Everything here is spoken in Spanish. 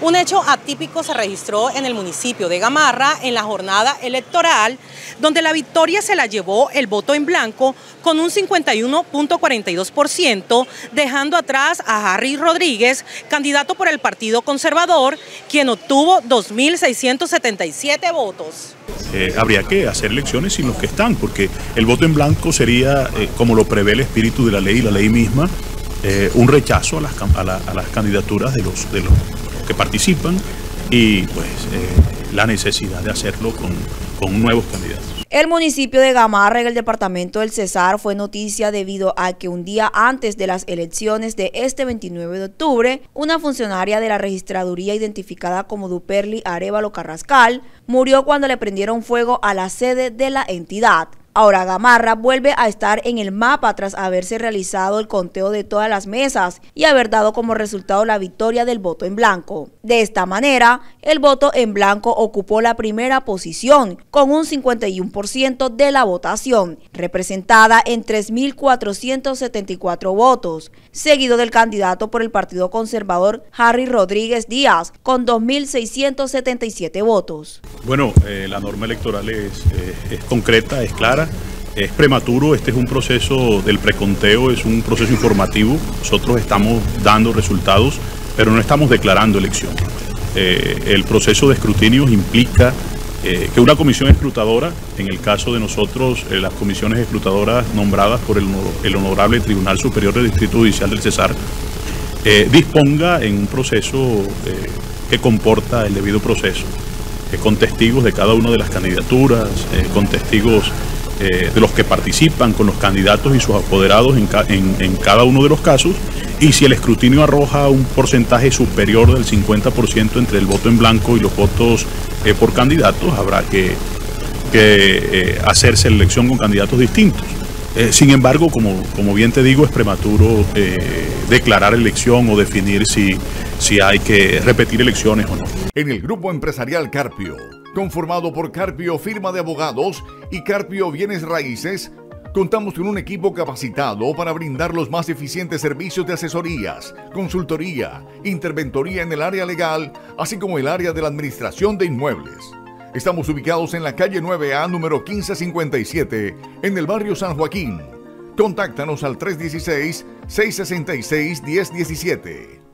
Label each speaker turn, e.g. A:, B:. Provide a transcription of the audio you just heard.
A: Un hecho atípico se registró en el municipio de Gamarra en la jornada electoral, donde la victoria se la llevó el voto en blanco con un 51.42%, dejando atrás a Harry Rodríguez, candidato por el Partido Conservador, quien obtuvo 2.677 votos.
B: Eh, habría que hacer elecciones sin los que están, porque el voto en blanco sería, eh, como lo prevé el espíritu de la ley y la ley misma, eh, un rechazo a las, candidaturas de los, de los que participan y pues eh, la necesidad de hacerlo con, con nuevos candidatos.
C: El municipio de Gamarra en el departamento del Cesar fue noticia debido a que un día antes de las elecciones de este 29 de octubre, una funcionaria de la registraduría identificada como Duperli Arevalo Carrascal murió cuando le prendieron fuego a la sede de la entidad. Ahora Gamarra vuelve a estar en el mapa tras haberse realizado el conteo de todas las mesas y haber dado como resultado la victoria del voto en blanco. De esta manera, el voto en blanco ocupó la primera posición con un 51% de la votación, representada en 3.474 votos, seguido del candidato por el Partido Conservador Harry Rodríguez Díaz con 2.677 votos.
B: Bueno, eh, la norma electoral es, eh, es concreta, es clara es prematuro, este es un proceso del preconteo, es un proceso informativo. Nosotros estamos dando resultados, pero no estamos declarando elección. Eh, el proceso de escrutinio implica eh, que una comisión escrutadora, en el caso de nosotros, eh, las comisiones escrutadoras nombradas por el, el, Honorable Tribunal Superior del Distrito Judicial del Cesar, disponga en un proceso que comporta el debido proceso, con testigos de cada una de las candidaturas, con testigos eh, de los que participan con los candidatos y sus apoderados en, cada uno de los casos. Y si el escrutinio arroja un porcentaje superior del 50% entre el voto en blanco y los votos eh, por candidatos, habrá que, eh, hacerse la elección con candidatos distintos. Sin embargo, como, como bien te digo, es prematuro declarar elección o definir si, si hay que repetir elecciones o no.
D: En el grupo empresarial Carpio conformado por Carpio Firma de Abogados y Carpio Bienes Raíces, contamos con un equipo capacitado para brindar los más eficientes servicios de asesorías, consultoría, interventoría en el área legal, así como el área de la administración de inmuebles. Estamos ubicados en la calle 9A número 1557, en el barrio San Joaquín. Contáctanos al 316-666-1017.